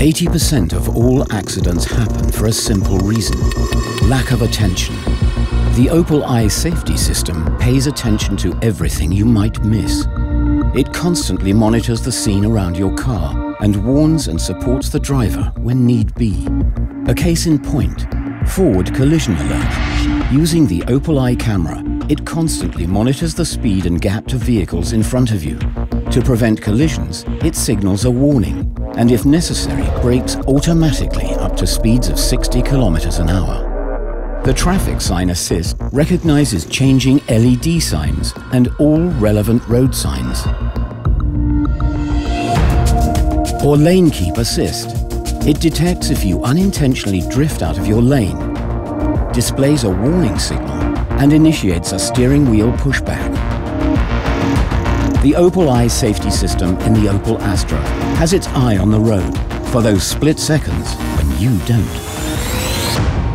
80% of all accidents happen for a simple reason lack of attention. The Opel Eye safety system pays attention to everything you might miss. It constantly monitors the scene around your car and warns and supports the driver when need be. A case in point, forward collision alert. Using the Opel Eye camera, it constantly monitors the speed and gap to vehicles in front of you. To prevent collisions, it signals a warning and if necessary, brakes automatically up to speeds of 60 kilometers an hour. The traffic sign assist recognizes changing LED signs and all relevant road signs. Or lane keep assist. It detects if you unintentionally drift out of your lane, displays a warning signal and initiates a steering wheel pushback. The Opel Eye safety system in the Opel Astra has its eye on the road for those split seconds when you don't.